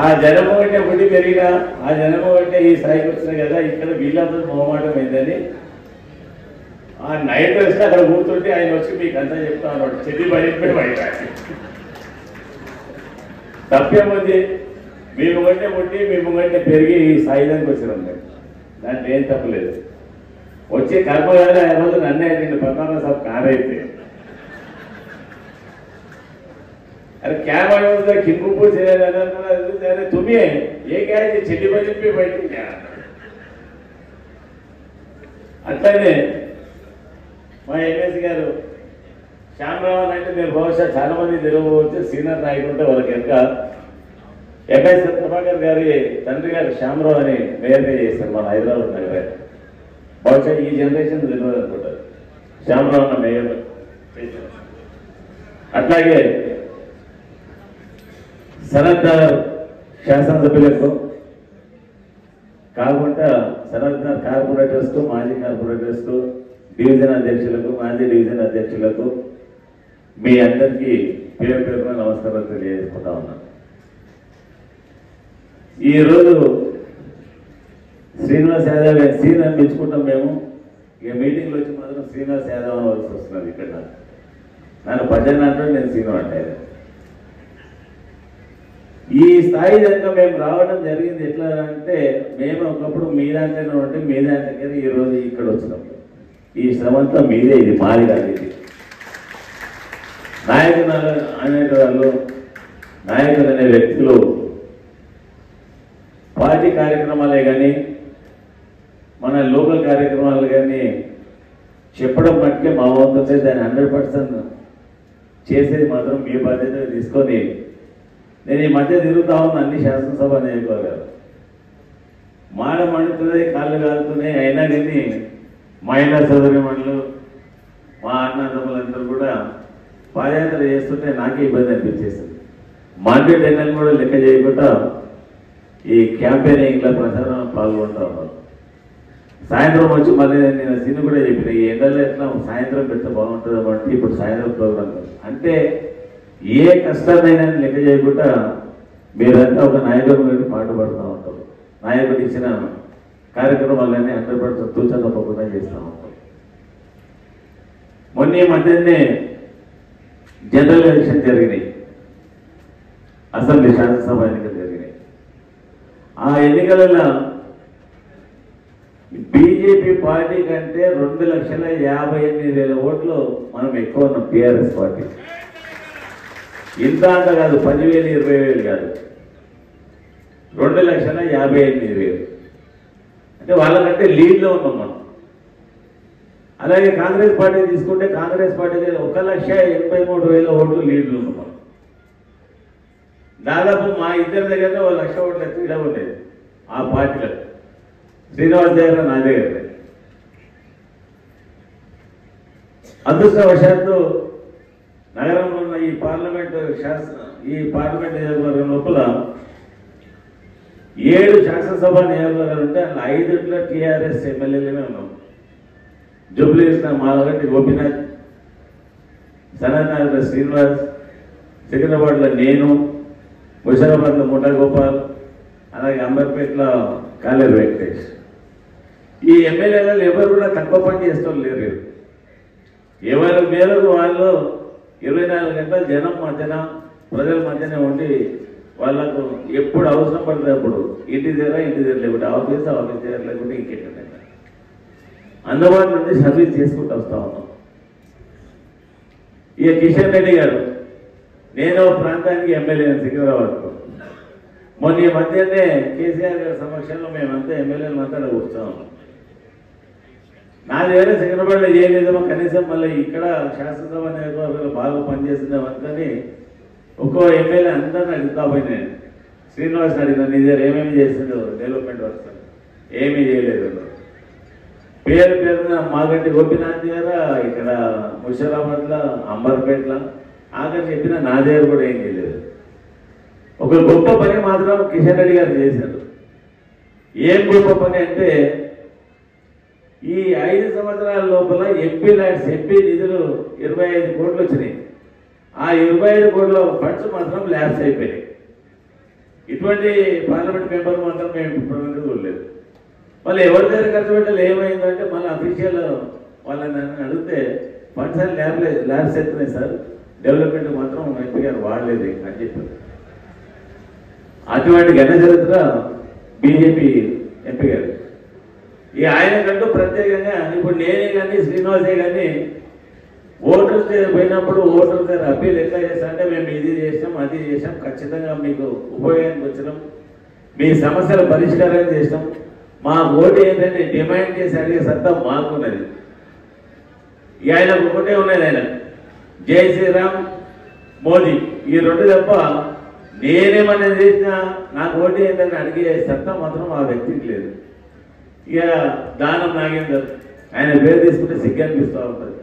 ఆ జనము అంటే పుట్టి పెరిగిన ఆ జనము అంటే ఈ స్థాయికి వచ్చిన కదా ఇక్కడ వీళ్ళందరూ మొహమాటం అయిందని ఆ నైట్ వేస్తే అక్కడ కూర్చుంటే ఆయన వచ్చి మీకు అంతా చెప్తా ఉన్నాడు. చెల్లి బయట బయట తప్పేముంది? మేము కంటే పుట్టి మేము కంటే పెరిగి ఈ స్థాయిదానికి వచ్చినాం మేము దాంట్లో ఏం తప్పలేదు వచ్చే కర్మగానే ఆ రోజు నన్నే నేను పద్నాలుగు సాబ్ కార్ అయితే अरे क्या मालूम था किनको पूछ रहे थे अरे तुम्हें ये क्या है చెల్లి పని చెప్పి బయటికి రా. అట్లనే మా ఎంఎస్ గారు శ్యామరావన్ అంటే మీరు బహుశా చాలా మంది తెలియవచ్చు సీనియర్ నాయకుడు ఉంటే వాళ్ళకి వెనక ఎంఐ ప్రభాకర్ గారి తండ్రి గారు శ్యామరావు అని మేయర్గా చేశారు మన హైదరాబాద్ నగర బహుశా ఈ జనరేషన్ తెలియదు అనుకుంటారు శ్యామరావు అన్న మేయర్. చేశారు. అట్లాగే సనత్నగర్ శాసనసభ్యులకు కాకుండా సనత్నగర్ కార్పొరేటర్స్కు మాజీ కార్పొరేటర్స్కు డివిజన్ అధ్యక్షులకు మాజీ డివిజన్ అధ్యక్షులకు మీ అందరికీ పేరు పేరున నమస్కారం తెలియజేసుకుంటా ఉన్నాను. ఈ రోజు శ్రీనివాస్ యాదవ్ సీన్ అని పిలుచుకుంటాం మేము. ఇక మీటింగ్లో వచ్చి మాత్రం శ్రీనివాస్ యాదవ్ అనవలసి వస్తున్నది ఇక్కడ. నాకు నన్ను భజన అంటాడు నేను సీను అంటే. ఈ స్థాయి దాకా మేము రావడం జరిగింది ఎట్లా అంటే మేము ఒకప్పుడు మీ దాంట్లోనే ఉంటే మీ దాంట్లోకి ఈ రోజు ఇక్కడ వచ్చినాం. ఈ శ్రమంతా మీదే ఇది మాది కాదు ఇది. నాయకులు అనే వాళ్ళు నాయకులు అనే వ్యక్తులు పార్టీ కార్యక్రమాలే కానీ మన లోకల్ కార్యక్రమాలు కానీ చెప్పడం మట్టుకే మా వంతుంటే దాన్ని హండ్రెడ్ పర్సెంట్ చేసేది మాత్రం మీ బాధ్యత తీసుకొని నేను ఈ మధ్య తిరుగుతా ఉన్న అన్ని శాసనసభ నియోజకవర్గాలు. మాడ మండుతుంది కాళ్ళు కాలుతున్నాయి అయినా కానీ మహిళా సోదరిమణులు మా అన్నదమ్ములందరూ కూడా పాదయాత్ర చేస్తుంటే నాకే ఇబ్బంది అనిపించేసింది. మార్కెట్ ఎండలు కూడా లెక్క చేయకుండా ఈ క్యాంపెయినింగ్లో ప్రచారం పాల్గొంటా ఉన్నారు. సాయంత్రం వచ్చి మళ్ళీ నేను సీన్ కూడా చెప్పిన ఈ ఎండలో ఎట్లా సాయంత్రం పెడితే బాగుంటుంది అంటే ఇప్పుడు సాయంత్రం ప్రోగ్రామ్. అంటే ఏ కష్టమైనా లెక్క చేయకుండా మీరంతా ఒక నాయకుడు నుండి పాటుపడుతూ ఉంటారు. నాయకుడు ఇచ్చిన కార్యక్రమాలన్నీ హండ్రెడ్ పర్సెంట్ తూచా తప్పకుండా చేస్తూ ఉంటాం మొన్న మధ్యనే జనరల్ ఎలక్షన్ జరిగినాయి. అసెంబ్లీ శాసనసభ ఎన్నికలు జరిగినాయి. ఆ ఎన్నికలలో బీజేపీ పార్టీ కంటే రెండు లక్షల యాభై ఎనిమిది వేల ఓట్లు మనం ఎక్కువ ఉన్నాం టీఆర్ఎస్ పార్టీ. ఇంత అంత కాదు పదివేలు ఇరవై వేలు కాదు. రెండు లక్షల యాభై ఎనిమిది వేలు. అంటే వాళ్ళకంటే లీడ్లో ఉన్నాం మనం. అలాగే కాంగ్రెస్ పార్టీ తీసుకుంటే కాంగ్రెస్ పార్టీ ఒక లక్ష ఎనభై మూడు వేల ఓట్లు లీడ్లు ఉన్నాం మనం. దాదాపు మా ఇద్దరి దగ్గర ఒక లక్ష ఓట్లు తేడా ఉండేది. ఆ పార్టీలో. శ్రీనివాస్ దగ్గర నా దగ్గర. అదృష్టవశాత్తు నగరంలో ఉన్న ఈ పార్లమెంట్ శాసన ఈ పార్లమెంట్ నియోజకవర్గం లోపల ఏడు శాసనసభ నియోజకవర్గాలు ఉంటే అందులో ఐదుట్లో టీఆర్ఎస్ ఎమ్మెల్యేలమే ఉన్నాం. జూబ్లీస్ మాలగంటి గోపీనాథ్ సనత్నగర్ శ్రీనివాస్ సికింద్రాబాద్లో నేను ముషాబాద్లో ముఠా గోపాల్ అలాగే అంబర్పేటలో కాలేరు వెంకటేష్. ఈ ఎమ్మెల్యేలలో ఎవరు కూడా తక్కువ పని చేస్తాం లేరు. ఎవరి మేరకు వాళ్ళు ఇరవై నాలుగు గంటలు జనం మధ్యన ప్రజల మధ్యనే ఉండి వాళ్ళకు ఎప్పుడు అవసరం పడితే అప్పుడు ఇంటి దగ్గర ఇంటి దగ్గర లేకుంటే ఆఫీస్ ఆఫీస్ దగ్గర లేకుంటే ఇంకెక్కడ అందుబాటులో నుండి సర్వీస్ చేసుకుంటూ వస్తా ఉన్నాం. ఇక కిషన్ రెడ్డి గారు నేను ప్రాంతానికి ఎమ్మెల్యే సికింద్రాబాద్కు. మొన్న ఈ మధ్యనే కేసీఆర్ గారి సమక్షంలో మేమంతా ఎమ్మెల్యేలు మాట్లాడ కూర్చున్నాం. నాది వేరే సికింద్రాబాద్లో చేయలేదేమో కనీసం మళ్ళీ ఇక్కడ శాసనసభ నియోజకవర్గంలో బాగా పనిచేస్తున్నాం ఒక్కో ఎమ్మెల్యే అందరిని అడుగుతా పోయినాయి. శ్రీనివాస్ అడిగిన నీ దగ్గర ఏమేమి చేసిండు డెవలప్మెంట్ వర్క్స్ ఏమీ చేయలేదు. పేరు పేరున మాగంటి గోపినాథ్ గారు ఇక్కడ ముషారాబాద్లో అంబర్పేటలో ఆఖరి చెప్పిన నా దగ్గర కూడా ఏం చేయలేదు. ఒక గొప్ప పని మాత్రం కిషన్ రెడ్డి గారు చేశారు. ఏం గొప్ప పని అంటే ఈ ఐదు సంవత్సరాల లోపల ఎంపీ ల్యాడ్స్ ఎంపీ నిధులు ఇరవై ఐదు కోట్లు వచ్చినాయి. ఆ ఇరవై ఐదు కోట్ల ఫండ్స్ మాత్రం ల్యాబ్స్ అయిపోయినాయి. ఇటువంటి పార్లమెంట్ మెంబర్ మాత్రం మేము ఇప్పుడు చూడలేదు. మళ్ళీ ఎవరి దగ్గర ఖర్చు పెట్టాలి ఏమైందంటే మళ్ళీ అఫీషియల్ వాళ్ళని అడిగితే ఫండ్స్ అని ల్యాబ్ ల్యాబ్స్ ఎత్తున్నాయి సార్. డెవలప్మెంట్ మాత్రం ఎంపీ గారు వాడలేదు అని చెప్పారు. అటువంటి ఘన చరిత్ర బీజేపీ ఎంపీ గారు. ఈ ఆయనకంటూ ప్రత్యేకంగా ఇప్పుడు నేనే కానీ శ్రీనివాసే కానీ ఓటర్స్ దగ్గర పోయినప్పుడు ఓటర్స్ దగ్గర అప్పీల్ ఎట్లా చేస్తా అంటే మేము ఇది చేసాం అది చేసాం ఖచ్చితంగా మీకు ఉపయోగానికి వచ్చినాం మీ సమస్యల పరిష్కారం చేసినాం. మా ఓటు ఏంటంటే డిమాండ్ చేసి అడిగే సత్తా మాకున్నది. ఈ ఆయనకు ఒకటే ఉన్నది ఆయన. జై శ్రీరామ్ మోదీ. ఈ రెండు తప్ప నేనేమన్నా చేసినా నాకు ఓటు ఏంటని అడిగే సత్తా మాత్రం ఆ వ్యక్తికి లేదు. ఇక దానం నాగేందర్ ఆయన పేరు తీసుకుంటే సిగ్గు అనిపిస్తూ ఉంటుంది.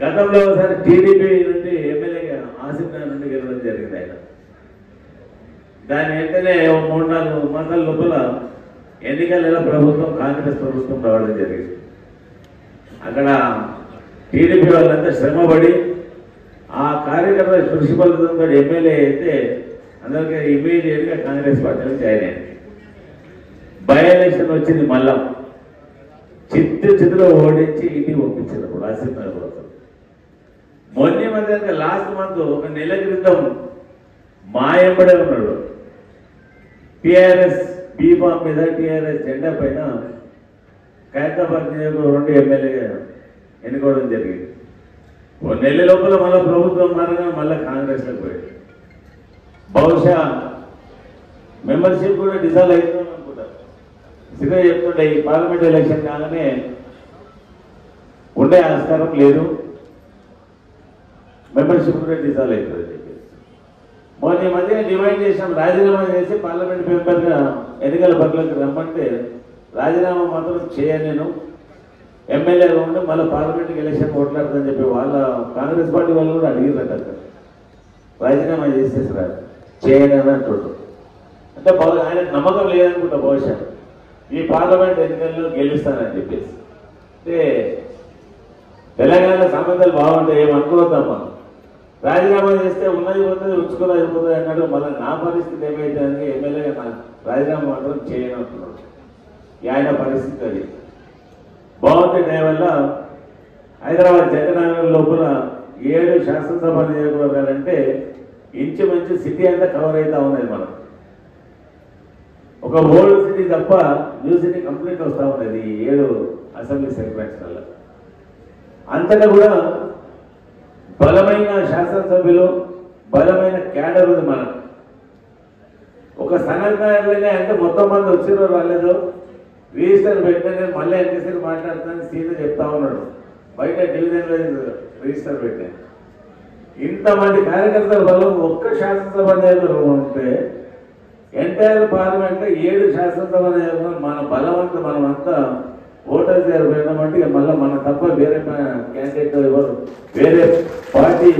గతంలో ఒకసారి టీడీపీ నుండి ఎమ్మెల్యేగా ఆసిఫ్ నుండి గెలవడం జరిగింది ఆయన. దాని వెంటనే ఓ మూడు నాలుగు మాసాల లోపల ఎన్నికలలో ప్రభుత్వం కాంగ్రెస్ ప్రభుత్వం రావడం జరిగింది. అక్కడ టీడీపీ వాళ్ళంతా శ్రమపడి ఆ కార్యకర్త కృషి ఫలితంతో ఎమ్మెల్యే అయితే అందరికీ ఇమీడియట్గా కాంగ్రెస్ పార్టీలో జాయిన్ అయింది బై ఎలక్షన్ వచ్చింది మళ్ళా. చిత్తు చిత్తులో ఓడించి ఇంటికి పంపించారు అప్పుడు అసెంబ్లీ కోసం మొన్న మధ్య లాస్ట్ మంత్ ఒక నెల క్రితం మాయంబడే ఉన్నాడు. టిఆర్ఎస్ బీఫామ్ మీద టిఆర్ఎస్ జెండా పైన ఖైరతాబాద్ నియోజకవర్గం రెండు ఎమ్మెల్యేగా ఎన్నుకోవడం జరిగింది. ఓ నెల లోపల మళ్ళీ ప్రభుత్వం మారగా మళ్ళీ కాంగ్రెస్లో పోయాడు బహుశా మెంబర్షిప్ కూడా డిజాల్వ్ అవుతుందని అనుకుంటారు. సిద్ధంగా చెప్తుండే ఈ పార్లమెంట్ ఎలక్షన్ కాగానే ఉండే ఆస్కారం లేదు. మెంబర్షిప్ కూడా డిజాల్వ్ అవుతుంది చెప్పేసి. మొన్న ఈ మధ్య డిమాండ్ చేసాం రాజీనామా చేసి పార్లమెంట్ మెంబర్గా ఎన్నికల బదులకు రమ్మంటే రాజీనామా మాత్రం చేయను ఎమ్మెల్యేగా ఉండి మళ్ళీ పార్లమెంట్కి ఎలక్షన్ కొట్లాడదని చెప్పి వాళ్ళ కాంగ్రెస్ పార్టీ వాళ్ళు కూడా అడిగిరట అక్కడ రాజీనామా చేసేసారు. చేయను అని అంటుండ్రు. అంటే ఆయన నమ్మకం లేదనుకుంటా బహుశా. ఈ పార్లమెంట్ ఎన్నికల్లో గెలుస్తానని చెప్పేసి. అంటే తెలంగాణ సంబంధాలు బాగుంటాయి ఏమనుకోవద్దమ్మా రాజీనామా చేస్తే ఉన్నది పోతుంది ఉంచుకుని అయిపోతుంది అన్నాడు. మళ్ళీ నా పరిస్థితి ఏమైతే అని ఎమ్మెల్యేగా రాజీనామా మాత్రం చేయను అంటున్నాడు. ఈ ఆయన పరిస్థితి అది. బాగుంటే దయ వల్ల హైదరాబాద్ జగనగరం లోపల ఏడు శాసనసభ నియోజకవర్గాలంటే ఇంచుమించు సిటీ అంతా కవర్ అవుతా ఉన్నది మనం ఒక ఓల్డ్ సిటీ తప్ప న్యూ సిటీ కంప్లీట్ వస్తూ ఉన్నది ఈ ఏడు అసెంబ్లీ సెగ్మెంట్స్లలో. అంతటా కూడా బలమైన శాసనసభ్యులు బలమైన క్యాడర్ ఉంది మనం ఒక సనత్నాయకులనే అంటే మొత్తం మంది వచ్చిరో రాలేదో రిజిస్టర్ పెట్టిన మళ్ళీ ఎన్నిసార్లు మాట్లాడుతానని సీత చెప్తా ఉన్నాడు. బయట డివిజన్ వైజ్ రిజిస్టర్ పెట్టాను ఇంతమంది కార్యకర్తల బలం ఒక్క శాసనసభ నియోజకవర్గం ఉంటే ఎంటైర్ పార్లమెంట్ ఏడు శాసనసభ నియోజకవర్గం మన బలవంత అంతా ఓటర్స్ దగ్గర పోయినామంటే ఇక మళ్ళీ మన తప్ప వేరే క్యాండిడేట్ ఎవరు వేరే పార్టీ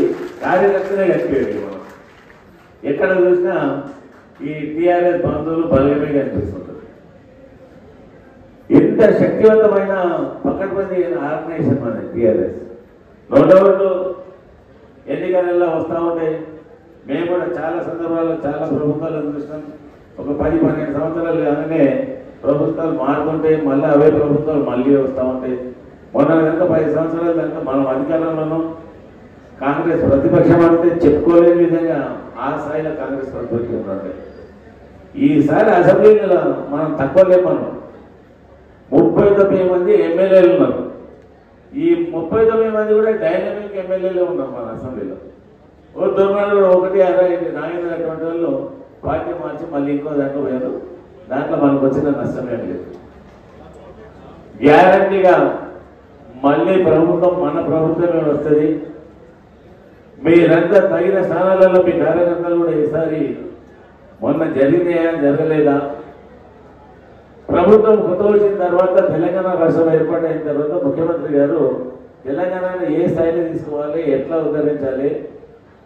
కార్యకర్తనే కనిపించండి మనం ఎక్కడ చూసినా ఈ టీఆర్ఎస్ బంధువులు బలమే కనిపిస్తుంది ఎంత శక్తివంతమైన పక్కడబంది ఆర్గనైజేషన్ మన టీఆర్ఎస్. నో డౌట్ ఎన్నికలలో వస్తూ ఉంటాయి మేము కూడా చాలా సందర్భాల్లో చాలా ప్రభుత్వాలు చూసినాం. ఒక పది పన్నెండు సంవత్సరాలు కాగానే ప్రభుత్వాలు మారుతుంటాయి మళ్ళీ అవే ప్రభుత్వాలు మళ్ళీ వస్తూ ఉంటాయి మొన్న కనుక పది సంవత్సరాల కనుక మనం అధికారంలోనూ కాంగ్రెస్ ప్రతిపక్షం అంటే చెప్పుకోలేని విధంగా ఆ స్థాయిలో కాంగ్రెస్ ప్రతిపక్షం ఉంటాయి ఈసారి అసెంబ్లీలో మనం తక్కువ లేమన్నాం ముప్పై తొమ్మిది మంది ఎమ్మెల్యేలు ఉన్నారు. ఈ ముప్పై తొమ్మిది మంది కూడా డైనమిక్ ఎమ్మెల్యేలు ఉన్నారు మన అసెంబ్లీలో. ఓ దుర్మార్గుడు ఒకటి అరవై నాగేంద్ర అటువంటి వాళ్ళు పార్టీ మార్చి మళ్ళీ ఇంకో దాంట్లో పోయారు. దాంట్లో మనకు వచ్చిన నష్టమేం లేదు. గ్యారంటీగా మళ్ళీ ప్రభుత్వం మన ప్రభుత్వమే వస్తుంది. మీరంతా తగిన స్థానాలలో మీ కార్యకర్తలు కూడా ఈసారి మొన్న జరిగినాయా జరగలేదా? ప్రభుత్వం కొత్త వచ్చిన తర్వాత తెలంగాణ రాష్ట్రం ఏర్పాటైన తర్వాత ముఖ్యమంత్రి గారు తెలంగాణను ఏ స్థాయిలో తీసుకోవాలి ఎట్లా ఉద్ధరించాలి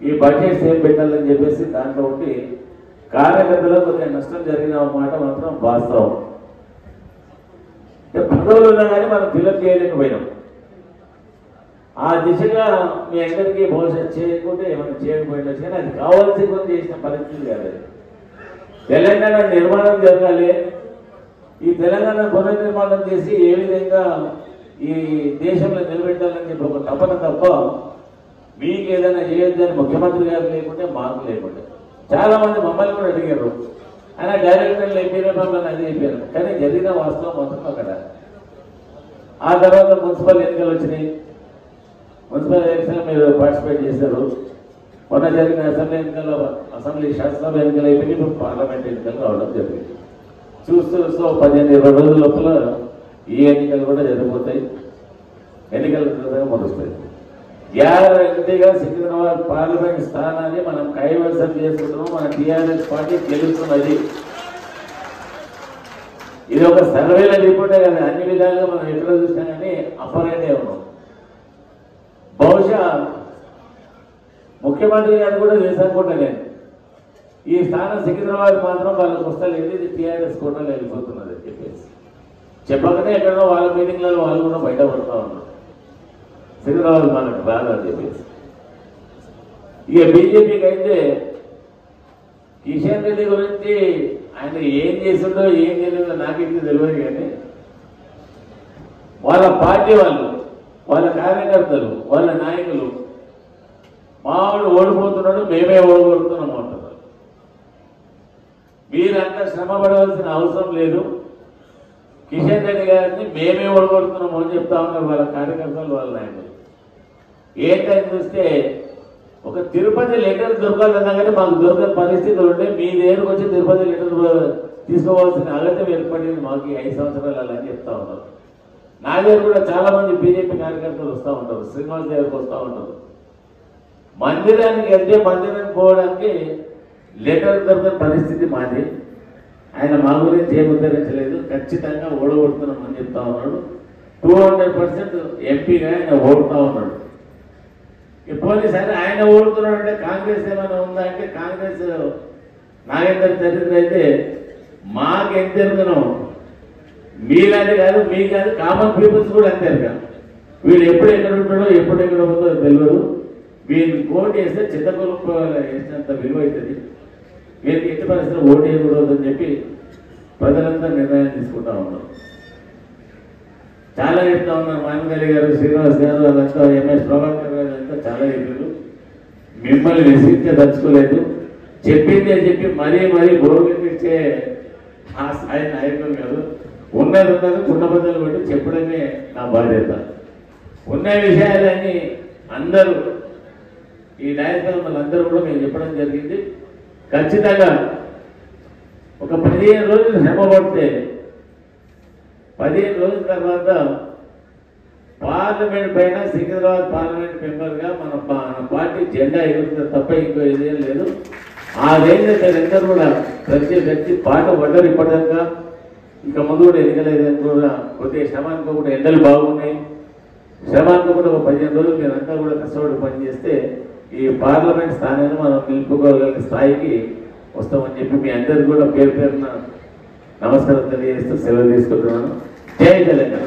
ఈ బడ్జెట్స్ ఏం పెట్టాలని చెప్పేసి దాంట్లో ఉండి కార్యకర్తలకు కొద్దిగా నష్టం జరిగిన మాట మాత్రం వాస్తవం. పదవులు ఉన్నా కానీ మనం ఫిలప్ చేయలేకపోయినాం. ఆ దిశగా మీ అందరికీ భవిష్యత్ చేయకుంటే ఏమైనా చేయకపోయినా కానీ అది కావాల్సి కొంత చేసిన పరిస్థితి కాదు తెలంగాణ నిర్మాణం జరగాలి ఈ తెలంగాణ పునర్నిర్మాణం చేసి ఏ విధంగా ఈ దేశంలో నిలబెట్టాలని చెప్పి ఒక తపన తప్ప మీకు ఏదైనా చేయొద్దని ముఖ్యమంత్రి గారు లేకుంటే మాకు లేకుంటే. చాలా మంది మమ్మల్ని కూడా అడిగారు. ఆయన డైరెక్టర్లు అయిపోయిన మమ్మల్ని అది అయిపోయారు. కానీ జరిగిన వాస్తవం మొత్తం అక్కడ. ఆ తర్వాత మున్సిపల్ ఎన్నికలు వచ్చినాయి. మున్సిపల్ ఎలక్షన్ మీరు పార్టిసిపేట్ చేశారు. మొన్న జరిగిన అసెంబ్లీ ఎన్నికల్లో అసెంబ్లీ శాసనసభ ఎన్నికలు అయిపోయి పార్లమెంట్ ఎన్నికలు రావడం జరిగింది. చూస్తూ చూస్తూ పదిహేను ఇరవై రోజుల లోపల ఈ ఎన్నికలు కూడా జరిగిపోతాయి. ఎన్నికల క్రితంగా మొదలుస్తాయి గ్యారంటీగా సికింద్రాబాద్ పార్లమెంట్ స్థానాన్ని మనం కైవసం చేసుకుంటున్నాం. మన టీఆర్ఎస్ పార్టీ గెలుస్తున్నది ఇది ఒక సర్వేల రిపోర్టే కదా. అన్ని విధాలుగా మనం ఎక్కడ చూసినా కానీ అపరైతే ఉన్నాం. బహుశా ముఖ్యమంత్రి గారు కూడా తెలుసనుకుంటా నేను. ఈ స్థానం సికింద్రాబాద్ మాత్రం వాళ్ళకి వస్తలేదు ఇది టీఆర్ఎస్ కూడా వెళ్ళిపోతున్నది అని చెప్పేసి. చెప్పకనే ఎక్కడో వాళ్ళ మీటింగ్లలో వాళ్ళు కూడా బయట పడుతూ ఉన్నారు. సికింద్రాబాద్ మనకు బాధ అని చెప్పేసి. ఇక బీజేపీకి అయితే కిషన్ రెడ్డి గురించి ఆయన ఏం చేసిండో ఏం చేయలేదో నాకైతే తెలియదు కానీ వాళ్ళ పార్టీ వాళ్ళు వాళ్ళ కార్యకర్తలు వాళ్ళ నాయకులు మావాడు ఓడిపోతున్నాడు మేమే ఓడిపోతున్నాం మీరంతా శ్రమ పడవలసిన అవసరం లేదు. కిషన్ రెడ్డి గారిని మేమే ఓడగొడుతున్నాము అని చెప్తా ఉన్నారు వాళ్ళ కార్యకర్తలు వాళ్ళ నాయకులు. ఏంటని చూస్తే ఒక తిరుపతి లెటర్ దొరకాలన్నా కానీ మాకు దొరకని పరిస్థితులు ఉంటే మీ దగ్గరకు వచ్చి తిరుపతి లెటర్ తీసుకోవాల్సిన అగత్యం ఏర్పడింది మాకు ఐదు సంవత్సరాలు అలా అని చెప్తా ఉన్నారు. నా దగ్గర కూడా చాలా మంది బీజేపీ కార్యకర్తలు వస్తూ ఉంటారు శ్రీనివాస్ దగ్గరకు వస్తూ ఉంటారు. మందిరానికి వెళ్తే మందిరానికి పోవడానికి లెటర్ దొరకని పరిస్థితి మాది. ఆయన మా గురించి ఏం ఉద్ధరించలేదు. ఖచ్చితంగా ఓడగొడుతున్నాం అని చెప్తా ఉన్నాడు. టూ హండ్రెడ్ పర్సెంట్ ఎంపీగా ఆయన ఓడుతా ఉన్నాడు. పోలీస్ సరే ఆయన ఓడుతున్నాడు అంటే కాంగ్రెస్ ఏమైనా ఉందా అంటే కాంగ్రెస్ నాగేందర్ చరిత్ర అయితే మాకెంత ఎరుగును మీలాంటి కాదు మీ కాదు కామన్ పీపుల్స్ కూడా అంతే ఎరగ వీళ్ళు ఎప్పుడు ఎక్కడ ఉంటాడో ఎప్పుడు ఎక్కడ ఉందో తెలియదు. వీళ్ళు ఓటు వేస్తే చిత్తకొలుపు వేసినంత విలువ అవుతుంది. వీరికి ఎట్టి పరిస్థితులు ఓటు వేయకూడదు అని చెప్పి ప్రజలంతా నిర్ణయం తీసుకుంటా ఉన్నారు. చాలా చెప్తా ఉన్నారు. మానగలి గారు శ్రీనివాస్ గారు అదంతా ఎంఎస్ ప్రభాకర్ గారు అంతా చాలా చెప్పారు. మిమ్మల్ని విసిగించదలుచుకోలేదు చెప్పిందే చెప్పి మరీ మరీ గౌరవించే ఆ స్థాయి నాయకులు కాదు. ఉన్నది ఉన్నది కుండబద్దలు కొట్టి చెప్పడమే నా బాధ్యత. ఉన్న విషయాలన్నీ అందరూ ఈ నాయకులు అందరూ కూడా మేము చెప్పడం జరిగింది. ఖచ్చితంగా ఒక పదిహేను రోజులు శ్రమ పడితే పదిహేను రోజుల తర్వాత పార్లమెంట్ పైన సికింద్రాబాద్ పార్లమెంట్ మెంబర్గా మన పా- మన పార్టీ జెండా ఎగురుతుంది తప్ప ఇంకో ఇదేం లేదు. ఆ రేంజ్ అందరూ కూడా ప్రతి వ్యక్తి పాట పడ్డరు ఇప్పటిదాకా ఇంకా ముందు కూడా ఎన్నికలేదని కూడా కొద్దిగా శ్రమానికి కూడా ఎండలు బాగున్నాయి. శ్రమానికి కూడా ఒక పదిహేను రోజులు మీరంతా కూడా కష్టపడి పనిచేస్తే ఈ పార్లమెంట్ స్థానాన్ని మనం నిలుపుకోగలిగిన స్థాయికి వస్తామని చెప్పి మీ అందరికీ కూడా పేరు పేరున నమస్కారం తెలియజేస్తూ సెలవు తీసుకుంటున్నాను. జై తెలంగాణ.